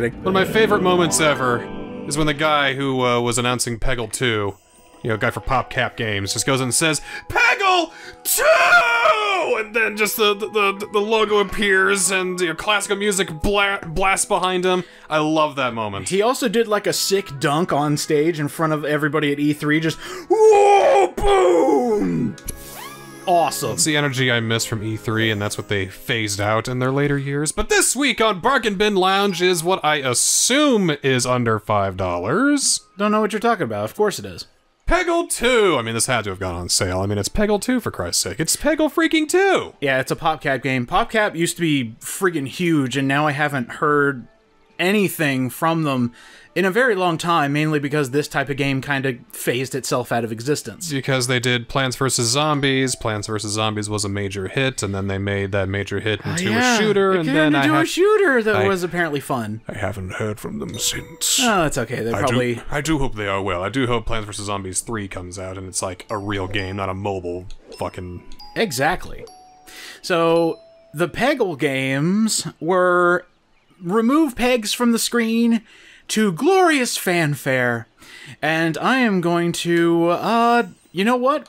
kidding. One of my favorite moments ever is when the guy who uh, was announcing Peggle 2, you know, guy for PopCap Games, just goes and says, Peggle 2! And then just the, the, the, the logo appears and you know, classical music bla blasts behind him. I love that moment. He also did like a sick dunk on stage in front of everybody at E3, just whoa, boom! Awesome. It's the energy I miss from E3, and that's what they phased out in their later years. But this week on Bargain Bin Lounge is what I assume is under $5. Don't know what you're talking about. Of course it is. Peggle 2! I mean, this had to have gone on sale. I mean, it's Peggle 2 for Christ's sake. It's Peggle freaking 2! Yeah, it's a PopCap game. PopCap used to be friggin' huge, and now I haven't heard anything from them in a very long time, mainly because this type of game kind of phased itself out of existence. Because they did Plants vs. Zombies. Plants vs. Zombies was a major hit, and then they made that major hit oh, into a shooter, they and then into I do a shooter that I- was apparently fun. I haven't heard from them since. Oh, that's okay. They probably do, I do hope they are well. I do hope Plants vs. Zombies 3 comes out and it's like a real game, not a mobile fucking. Exactly. So the Peggle games were remove pegs from the screen to glorious fanfare. And I am going to uh you know what?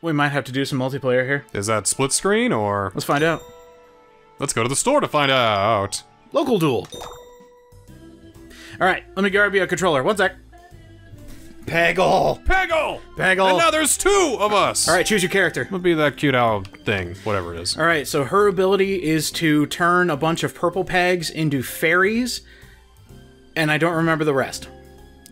We might have to do some multiplayer here. Is that split screen or. Let's find out. Let's go to the store to find out. Local duel. Alright, let me grab you a controller. One sec. Peggle! Peggle! Peggle! And now there's two of us! Alright, choose your character. Would be that cute owl thing, whatever it is. All right, so her ability is to turn a bunch of purple pegs into fairies, and I don't remember the rest.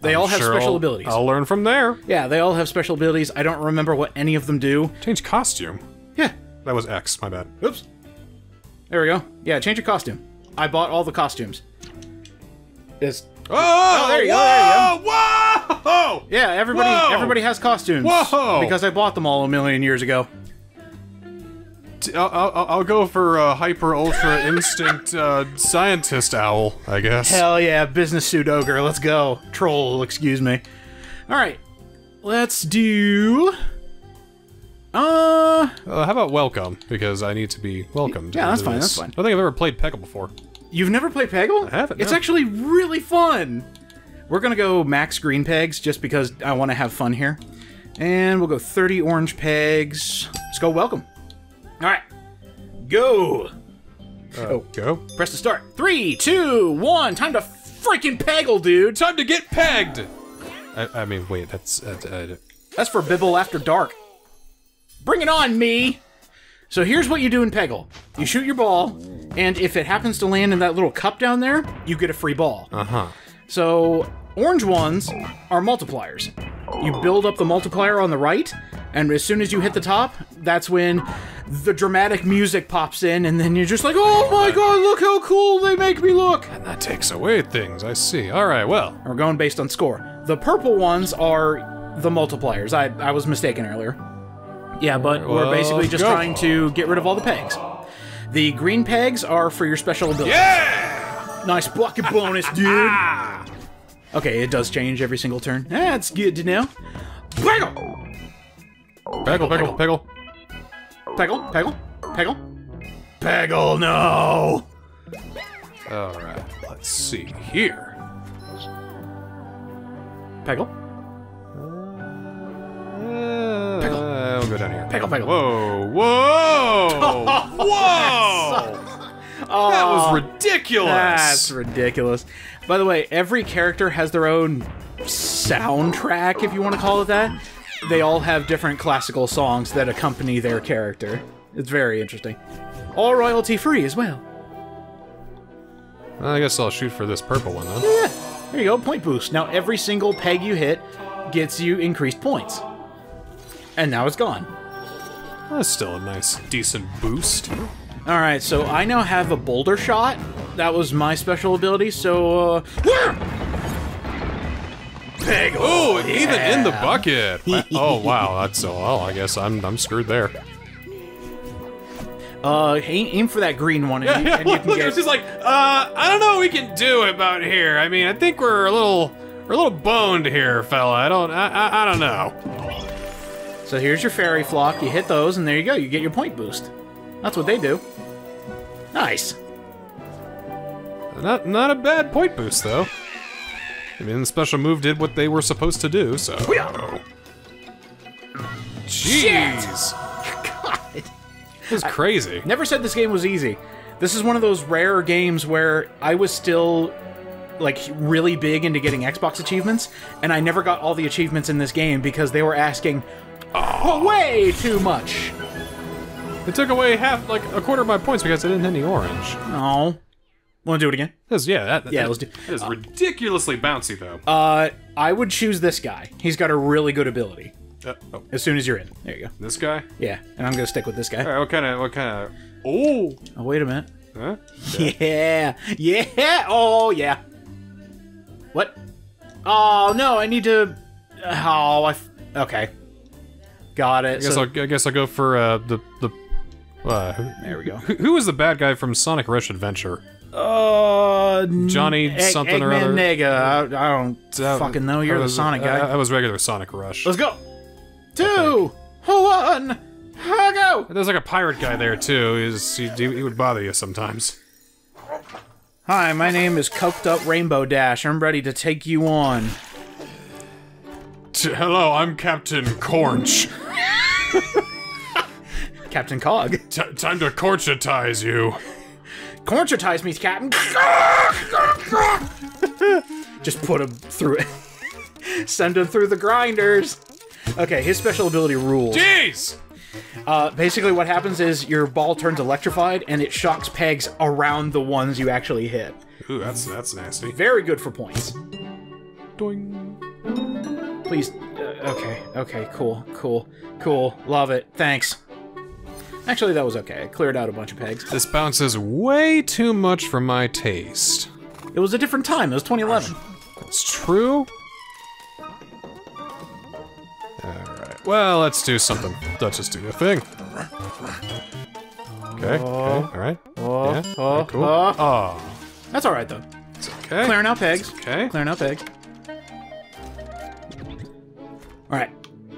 They all have Sure, special I'll- abilities. I'll learn from there. Yeah, they all have special abilities. I don't remember what any of them do. Change costume. Yeah. That was X, my bad. Oops. There we go. Yeah, change your costume. I bought all the costumes. It's Oh, oh there you go, there you Whoa! Whoa! yeah, everybody Whoa! everybody has costumes. Whoa! Because I bought them all a million years ago. I'll, I'll, I'll go for uh, hyper ultra instinct uh, scientist owl, I guess. Hell yeah, business suit ogre. Let's go. Troll, excuse me. All right. Let's do uh Uh, how about welcome? Because I need to be welcomed. Yeah, that's fine, that's fine. I don't think I've ever played Peggle before. You've never played Peggle? I haven't, It's no. actually really fun. We're gonna go max green pegs just because I want to have fun here, and we'll go 30 orange pegs. Let's go. Welcome. All right, go. Uh, Oh. Go. Press to start. Three, two, one. Time to freaking Peggle, dude. Time to get pegged! I, I mean, wait, that's. Uh, uh, That's for Bibble After Dark. Bring it on, me! So here's what you do in Peggle. You shoot your ball, and if it happens to land in that little cup down there, you get a free ball. uh huh. So orange ones are multipliers. You build up the multiplier on the right, and as soon as you hit the top, that's when the dramatic music pops in, and then you're just like, oh my god, look how cool they make me look! And that takes away things, I see. Alright, well. We're going based on score. The purple ones are the multipliers. I, I was mistaken earlier. Yeah, but we're basically just trying to get rid of all the pegs. The green pegs are for your special ability. Yeah! Nice bucket bonus, dude. Ah! Okay, it does change every single turn. That's good to know. Peggle! Peggle, Peggle, Peggle. Peggle, Peggle, Peggle. Peggle, no! Alright, let's see here. Peggle, Uh, I'll go down here. Peggle, Peggle. Whoa, whoa! whoa! That was ridiculous! That's ridiculous. By the way, every character has their own soundtrack, if you want to call it that. They all have different classical songs that accompany their character. It's very interesting. All royalty free as well. I guess I'll shoot for this purple one then. Yeah, there you go, point boost. Now every single peg you hit gets you increased points. And now it's gone. That's still a nice, decent boost. All right, so I now have a boulder shot. That was my special ability. So, uh, peg. Oh, even in the bucket. oh wow, that's so. Well, I guess I'm I'm screwed there. Uh, aim, aim for that green one, and, you, and you can Look, get. it's just like, uh, I don't know what we can do about here. I mean, I think we're a little, we're a little boned here, fella. I don't, I, I, I don't know. So here's your fairy flock. You hit those, and there you go. You get your point boost. That's what they do. Nice. Not not a bad point boost though. I mean, the special move did what they were supposed to do. So. Jeez. God. This is crazy. Never said this game was easy. This is one of those rare games where I was still like really big into getting Xbox achievements, and I never got all the achievements in this game because they were asking way too much. It took away half, like a quarter of my points because I didn't hit any orange. Oh, want to do it again? That's, yeah, that, Yeah, that- let's do- That is ridiculously bouncy though. Uh, I would choose this guy. He's got a really good ability. Uh, oh, As soon as you're in, there you go. this guy. Yeah, and I'm gonna stick with this guy. All right, what kind of what kind of? Oh, Oh, wait a minute. huh? Yeah, yeah. Oh, yeah. What? Oh no, I need to. Oh, I. f- Okay. Got it. I guess So- I'll I guess I'll go for uh, the the. Uh, there we go. who- who was the bad guy from Sonic Rush Adventure? Uh, Johnny Egg- something or other. Nega. I, I don't Uh, fucking know. You're I the Sonic guy. That was regular Sonic Rush. Let's go. Two, one, go. There's like a pirate guy there too. He's, he, he would bother you sometimes. Hi, my name is Coked Up Rainbow Dash. I'm ready to take you on. T- Hello, I'm Captain Cornch. Captain Cog. T- time to corchetize you. Concertize me, Captain. Just put him through it. Send him through the grinders. Okay, his special ability rules. Jeez! Uh, basically, what happens is your ball turns electrified and it shocks pegs around the ones you actually hit. Ooh, that's that's nasty. Very good for points. Doing. Please. Uh, okay, okay, cool, cool, cool. Love it. Thanks. Actually, that was okay. I cleared out a bunch of pegs. This bounces way too much for my taste. It was a different time. It was 2011. It's true. Alright. Well, let's do something. Let's just do a thing. Okay, uh-huh. okay, alright. Oh, Yeah, oh, alright, cool. oh. Oh, That's all right though. it's okay. Clearing out pegs. Okay. Clearing out pegs. All right,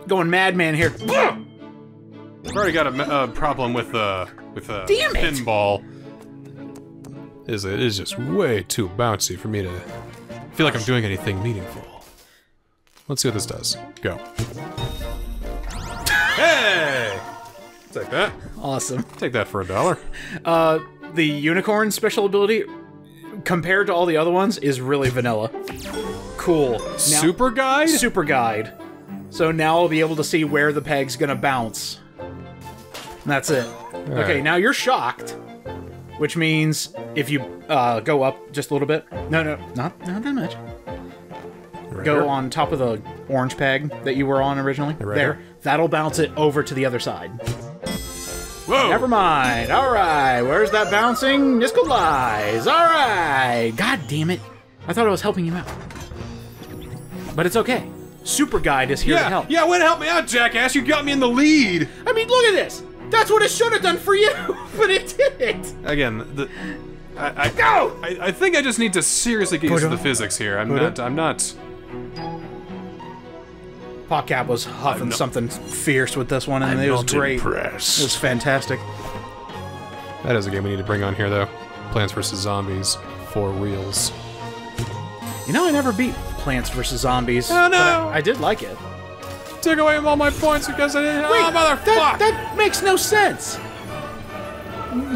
going madman here. I've already got a me- uh, problem with uh with uh Damn it. pinball. Is it is just way too bouncy for me to feel like I'm doing anything meaningful. Let's see what this does. Go. Hey! Take that. Awesome. Take that for a dollar. Uh, the unicorn special ability, compared to all the other ones, is really vanilla. Cool. Now, Super guide? super guide. So now I'll be able to see where the peg's gonna bounce. And that's it. Okay, right. now you're shocked, which means if you uh, go up just a little bit, no, no, not not that much. Right Go here. on top of the orange peg that you were on originally. Right there, here? that'll bounce it over to the other side. Whoa! Never mind. All right, where's that bouncing? Nisco lies. All right. God damn it! I thought I was helping you out, but it's okay. Super Guide is here to yeah, help. yeah, way to help me out, jackass. You got me in the lead. I mean, look at this. That's what it should have done for you, but it didn't. Again, the I I, Go! I I think I just need to seriously get used to the physics here. I'm put not it- I'm not PopCap was huffing something fierce with this one, and it was great. It was fantastic. That is a game we need to bring on here though. Plants vs Zombies for reals. You know, I never beat Plants vs Zombies. Oh, but no. I, I did like it. Took away all my points because I didn't. Wait, oh, motherfucker! that, that makes no sense.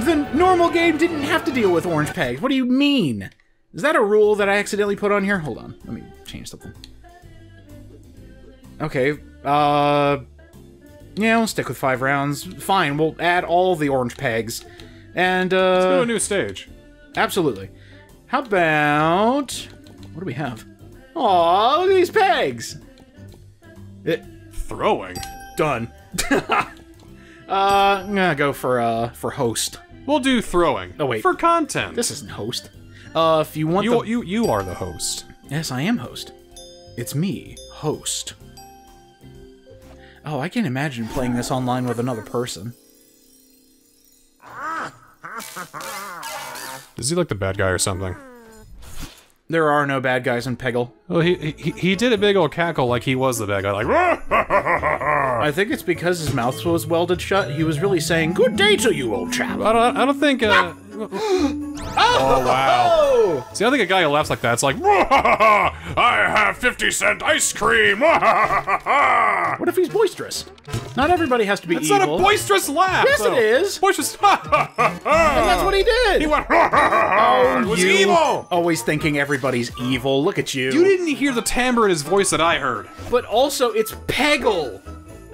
The normal game didn't have to deal with orange pegs. What do you mean? Is that a rule that I accidentally put on here? Hold on, let me change something. Okay, uh, yeah, we'll stick with five rounds. Fine, we'll add all the orange pegs, and Go to uh, a new stage. absolutely. How about what do we have? Aw, look at these pegs. It, Throwing. Done. uh, I'm gonna go for uh for host. We'll do throwing. Oh, wait. For content. This isn't host. Uh, if you want you the you you are the host. yes, I am host. It's me, host. Oh, I can't imagine playing this online with another person. Is he like the bad guy or something? There are no bad guys in Peggle. Well, he, he he did a big old cackle like he was the bad guy, like. I think it's because his mouth was welded shut. He was really saying "Good day to you, old chap." I don't I don't think uh Oh, oh, wow. Oh! See, I think a guy who laughs like that's like, I have 50 cent ice cream. What if he's boisterous? Not everybody has to be evil. not a boisterous laugh. Yes, it though. is. Boisterous. And that's what he did. He went, oh, it was You evil. Always thinking everybody's evil. Look at you. You didn't hear the timbre in his voice that I heard. But also, it's Peggle.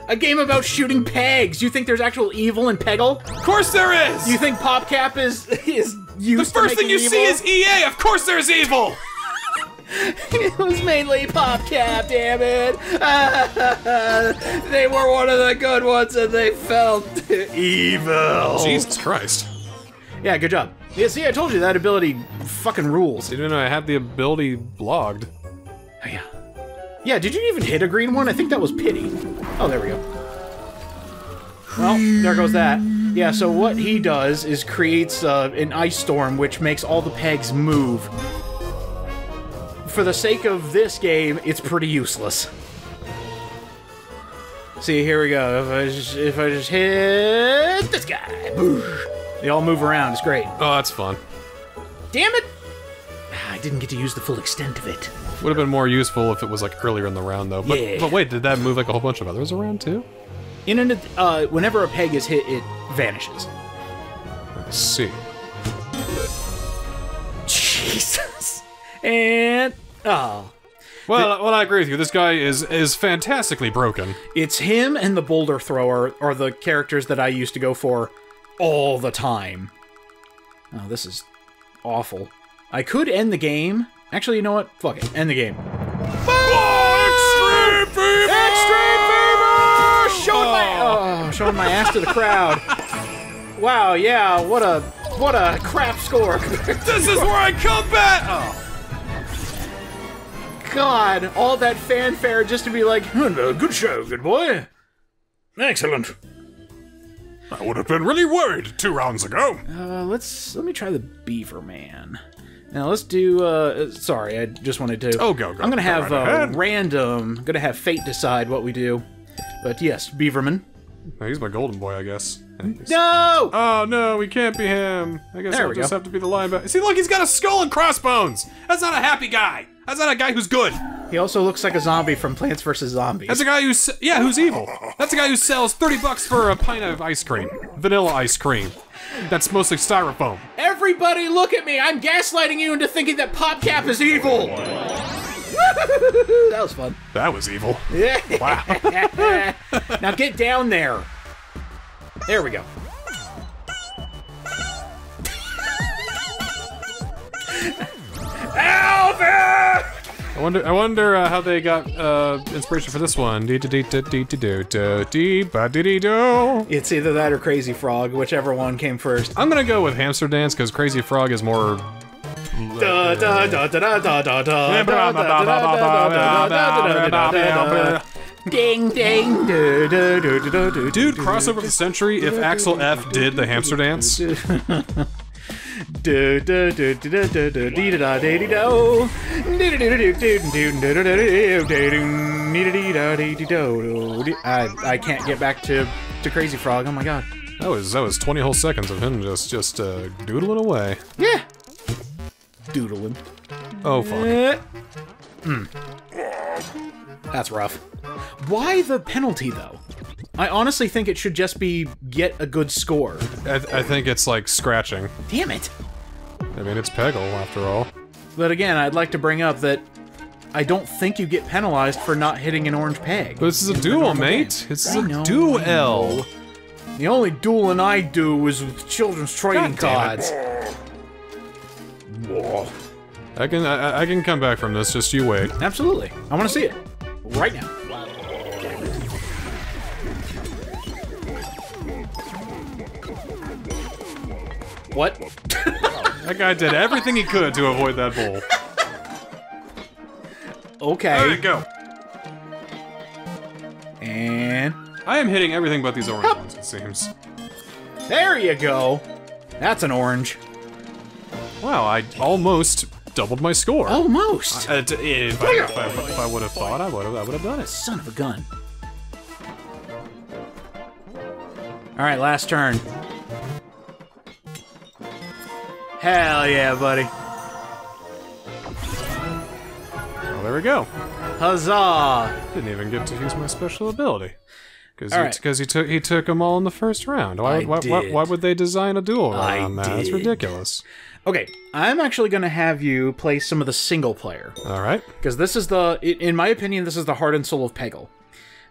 A game about shooting pegs. You think there's actual evil in Peggle? Of course there is. You think PopCap is is the first thing you see is EA. Of course there's evil. it was mainly PopCap, damn it. they were one of the good ones and they felt evil. Jesus Christ. Yeah, good job. Yeah, see, I told you that ability fucking rules. Didn't know I had the ability blogged. Oh, yeah. Yeah, did you even hit a green one? I think that was pity. Oh, there we go. Well, there goes that. Yeah, so what he does is creates uh, an ice storm which makes all the pegs move. For the sake of this game, it's pretty useless. See, here we go. If I just, if I just hit this guy, boosh, they all move around. It's great. Oh, that's fun. Damn it! Ah, I didn't get to use the full extent of it. Would have been more useful if it was like earlier in the round, though. But, Yeah. but wait, did that move like a whole bunch of others around too? In an, uh, whenever a peg is hit, it vanishes. Let's see. Jesus. And oh, Well, well, I agree with you. This guy is is fantastically broken. it's him and the boulder thrower are the characters that I used to go for all the time. Oh, this is awful. I could end the game. Actually, you know what? Fuck it. End the game. extreme fever! Extreme Showing my oh, showing my ass to the crowd. Wow, yeah, what a what a crap score. This is where I come back. Oh. God, all that fanfare just to be like, "Hmm, uh, good show, good boy. Excellent. I would have been really worried two rounds ago. Uh, let's let me try the Beaver Man. Now let's do. Uh, sorry, I just wanted to. Oh, go, go. I'm gonna Go have right uh, random. Gonna have fate decide what we do. But yes, Beaverman. He's my golden boy, I guess. No. Oh no, we can't be him. I guess There I'll we just go. have to be the linebacker. See, look, he's got a skull and crossbones. That's not a happy guy. That's not a guy who's good. He also looks like a zombie from Plants vs Zombies. That's a guy who's yeah, who's evil. That's a guy who sells thirty bucks for a pint of ice cream, vanilla ice cream. That's mostly styrofoam. Everybody, look at me! I'm gaslighting you into thinking that PopCap is evil. That was fun. That was evil. Yeah. Wow. now get down there. There we go. Alvin! I wonder. I wonder uh, how they got uh, inspiration for this one. It's either that or Crazy Frog, whichever one came first. I'm gonna go with Hamster Dance because Crazy Frog is more. Ding ding. Dude, crossover of the century if Axel F did the hamster dance. I, I can't get back to, to Crazy Frog. Oh my god. That was that was 20 whole seconds of him just just uh, doodling away. Yeah. Doodling. Oh fuck. Eh. Hmm. That's rough. Why the penalty though? I honestly think it should just be get a good score. I, I think it's like scratching. Damn it. I mean, it's Peggle after all. But again, I'd like to bring up that I don't think you get penalized for not hitting an orange peg. But this is a duel, mate. game. This is I a know, duel. The only dueling I do is with children's trading God cards. I can I, I can come back from this. Just you wait. Absolutely. I want to see it. Right now. What? That guy did everything he could to avoid that bowl. Okay. There you go. And I am hitting everything but these orange ones. It seems. there you go. That's an orange. Wow, I almost doubled my score. Almost. Uh, d- if I, if I, if I would have thought, I would have. I would have done it. Son of a gun. All right, last turn. Hell yeah, buddy. Well, there we go. Huzzah! Didn't even get to use my special ability. Because right. he took he took them all in the first round. Why why, why, why would they design a duel I around that? That's did. ridiculous. Okay, I'm actually going to have you play some of the single player. All right. Because this is the, in my opinion, this is the heart and soul of Peggle.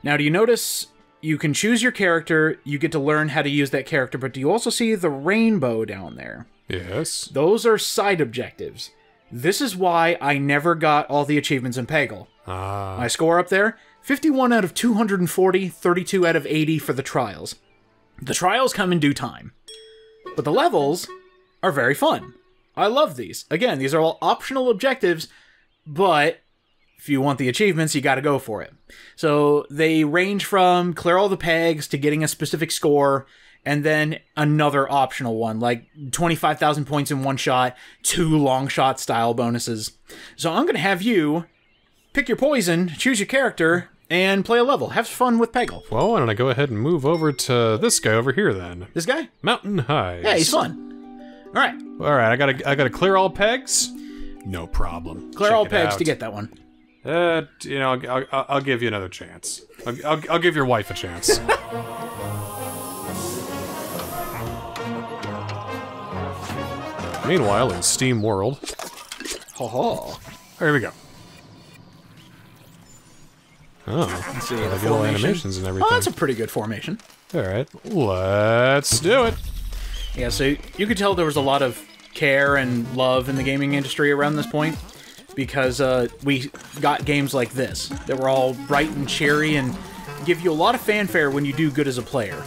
Now, do you notice you can choose your character, you get to learn how to use that character, but do you also see the rainbow down there? Yes. Those are side objectives. This is why I never got all the achievements in Peggle. Ah. My score up there 51 out of 240, 32 out of 80 for the trials. The trials come in due time. But the levels are very fun. I love these. Again, these are all optional objectives, but if you want the achievements, you gotta go for it. So they range from clear all the pegs to getting a specific score, and then another optional one, like 25,000 points in one shot, two long shot style bonuses. So I'm gonna have you pick your poison, choose your character, and play a level. Have fun with Peggle. Well, why don't I go ahead and move over to this guy over here then? This guy? Mountain High. Yeah, he's fun. All right, All right, I gotta I gotta clear all pegs. No problem. clear Check all pegs out. to get that one. Uh, you know, I'll, I'll, I'll give you another chance. I'll, I'll, I'll give your wife a chance. Meanwhile, in Steam World, Ho ho. here we go. Oh, Let's see the formation. animations and everything. Oh, that's a pretty good formation. All right, let's do it. Yeah, so you could tell there was a lot of care and love in the gaming industry around this point because uh, we got games like this that were all bright and cheery and give you a lot of fanfare when you do good as a player.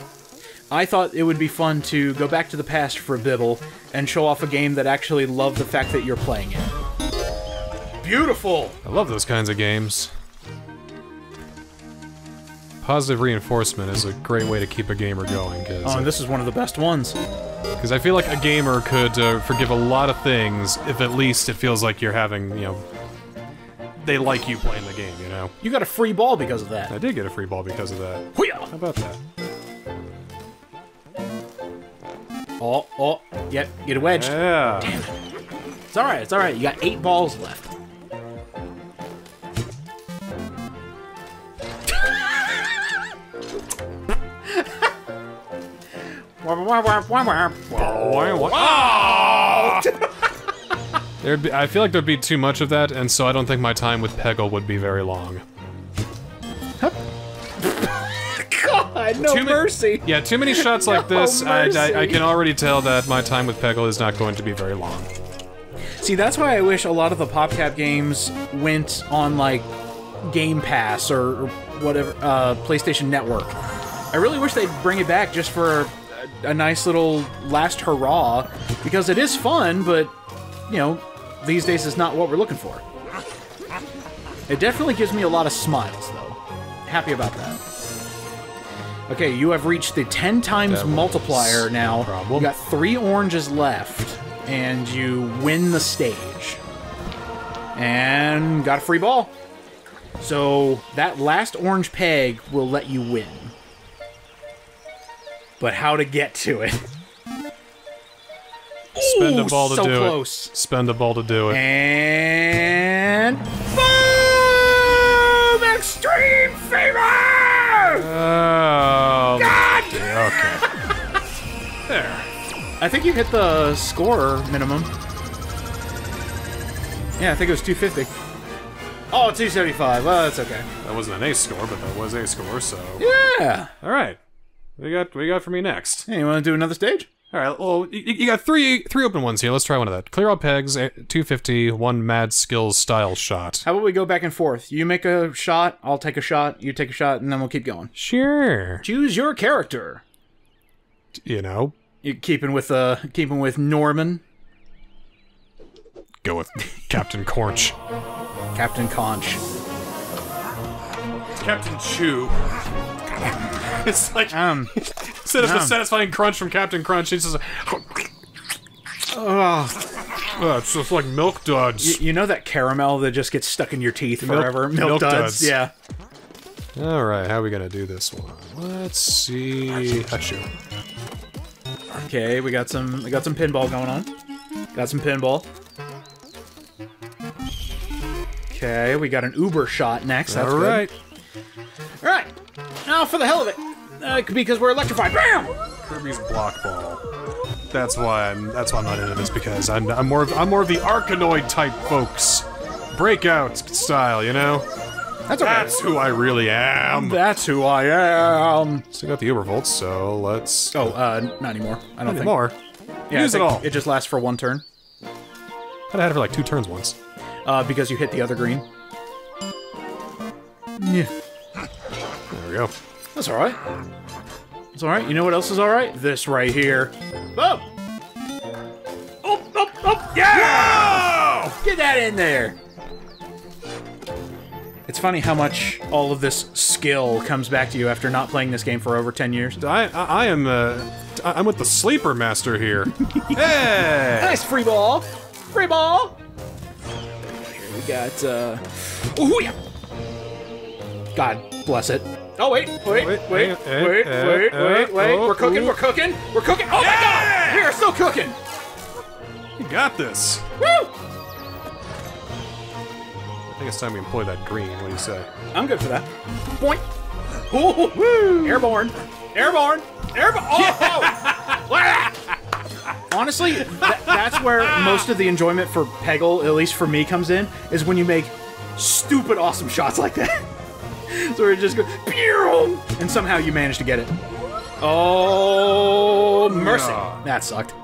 I thought it would be fun to go back to the past for a bibble and show off a game that actually loved the fact that you're playing it. Beautiful! I love those kinds of games. Positive reinforcement is a great way to keep a gamer going, because Oh, and this is one of the best ones. Because I feel like a gamer could uh, forgive a lot of things if at least it feels like you're having, you know, they like you playing the game, you know? You got a free ball because of that. I did get a free ball because of that. Hoo-yah! How about that? Oh, oh, yep, get a wedge. Yeah. Damn it. It's alright, it's alright. You got eight balls left. There'd be, I feel like there'd be too much of that, and so I don't think my time with Peggle would be very long. God, no Too ma- mercy. Yeah, too many shots like No this, I, I, I can already tell that my time with Peggle is not going to be very long. See, that's why I wish a lot of the PopCap games went on like Game Pass or, or whatever, uh, PlayStation Network. I really wish they'd bring it back just for a, nice little last hurrah, because it is fun, but you know, these days is not what we're looking for. It definitely gives me a lot of smiles, though. Happy about that. Okay, you have reached the 10 times multiplier now. no. You got three oranges left, and you win the stage. And got a free ball. So that last orange peg will let you win. But how to get to it? Spend a ball to so do close. it. Spend a ball to do it. And boom! Extreme fever! Oh. God! Okay. there. I think you hit the score minimum. Yeah, I think it was 250. Oh, 275. Well, that's okay. That wasn't an A score, but that was a score, so. Yeah. All right. What do you got? What do you got for me next? Hey, you want to do another stage? All right. Well, you, you got three three open ones here. Let's try one of that. Clear all pegs. eh, 250. One mad skills style shot. How about we go back and forth? You make a shot, I'll take a shot, you take a shot, and then we'll keep going. Sure. Choose your character. You know, You keeping with uh keeping with Gnorman, go with Captain Corch. Captain Conch. Captain Chew. it's like Um instead of the um. satisfying crunch from Captain Crunch, it's just. Like, oh, it's just like milk duds. you know that caramel that just gets stuck in your teeth Milk- forever? Milk, milk duds. duds. Yeah. All right, how are we gonna do this one? Let's see. Achoo. Okay, we got some we got some pinball going on. Got some pinball. Okay, we got an Uber shot next. That's All good. right. All right. Now for the hell of it, uh, because we're electrified. Bam! Kirby's block ball. That's why I'm. That's why I'm not into this because I'm. I'm more. Of, I'm more of the Arkanoid type folks. Breakout style, you know. That's okay. That's who I really am. That's who I am. Still got the Ubervolts, so let's. Oh, uh, not anymore. I don't think. more. Yeah, Use it all. It just lasts for one turn. I had it for like two turns once. Uh, because you hit the other green. Yeah. There we go. That's alright. That's alright. You know what else is alright? This right here. Oh! Oh, oh, oh! Yeah! Get that in there! It's funny how much all of this skill comes back to you after not playing this game for over 10 years. I. I, I am. Uh, I'm with the sleeper master here. hey. Nice free ball! Free ball! Here we got, uh... Oh, yeah! God bless it. Oh, wait, wait, wait, Wait, wait, wait, wait, uh, wait, wait. oh, We're cooking, we're cooking, we're cooking. Oh, my God! We are still cooking! You got this. Woo! I think it's time we employ that green. What do you say? I'm good for that. Point. Ooh, woo! Airborne. Airborne. Airborne. Oh! oh. Wah! Honestly, tha- that's where most of the enjoyment for Peggle, at least for me, comes in, is when you make stupid awesome shots like that. so it just goes, "Pew!" and somehow you manage to get it. Oh, mercy. Yeah. That sucked.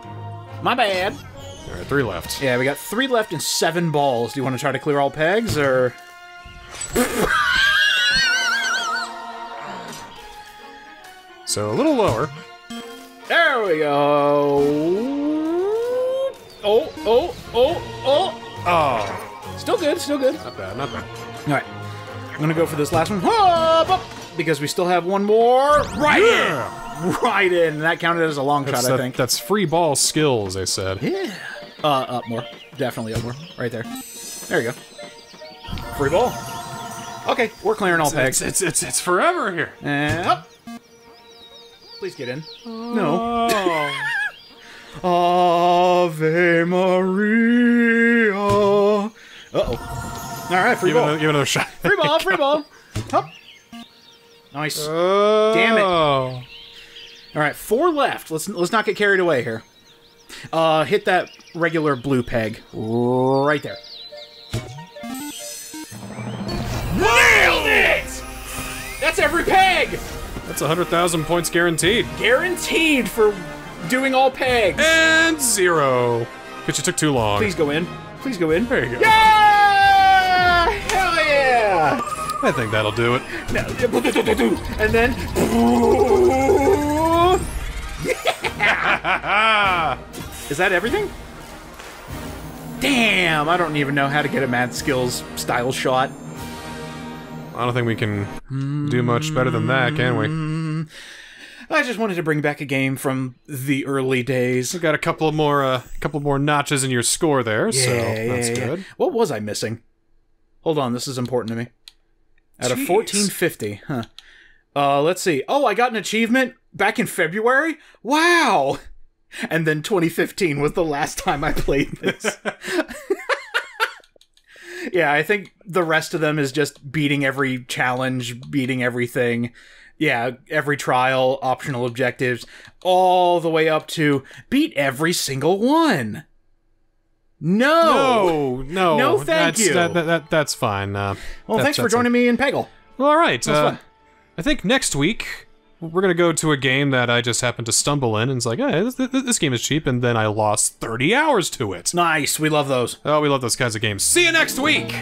My bad. All right, three left. Yeah, we got three left and seven balls. Do you want to try to clear all pegs, or... So a little lower. There we go. Oh, oh, oh, oh. Oh, Still good, still good. not bad, not bad. All right. I'm going to go for this last one. Because we still have one more. Right in. Right in. That counted as a long That's, shot, I think. that's free ball skills, they said. Yeah. Uh, up more. Definitely up more. Right there. There you go. Free ball. Okay, we're clearing all pegs. It's, it's it's it's forever here. And up. Please get in. No. Oh. Ave Maria. Uh oh. All right, free give, ball. another, give it another shot. Free ball, free ball. Hup. Nice. Oh. Damn it. All right, four left. Let's let's not get carried away here. Uh, hit that regular blue peg right there. Nailed it! That's every peg, That's a hundred thousand points guaranteed. guaranteed for doing all pegs. And zero. Because you took too long. Please go in. Please go in. There you go. Yeah! Yeah! I think that'll do it. And then. Is that everything? Damn, I don't even know how to get a Mad Skills style shot. I don't think we can do much better than that, can we? I just wanted to bring back a game from the early days. We got a couple of more, uh, couple more notches in your score there, so that's good. What was I missing? Hold on, this is important to me. Out of Jeez. 1450, huh? Uh, let's see. Oh, I got an achievement back in February? Wow! And then 2015 was the last time I played this. yeah, I think the rest of them is just beating every challenge, beating everything. Yeah, every trial, optional objectives, all the way up to beat every single one. No. No, no, No, thank that's, you. That, that, that- that's fine. Uh, Well, that- thanks for joining me in Peggle. Well, all right. Uh. I think next week we're gonna go to a game that I just happened to stumble in, and it's like, hey, this, this, this game is cheap, and then I lost thirty hours to it. Nice. We love those. Oh, we love those kinds of games. See you next week.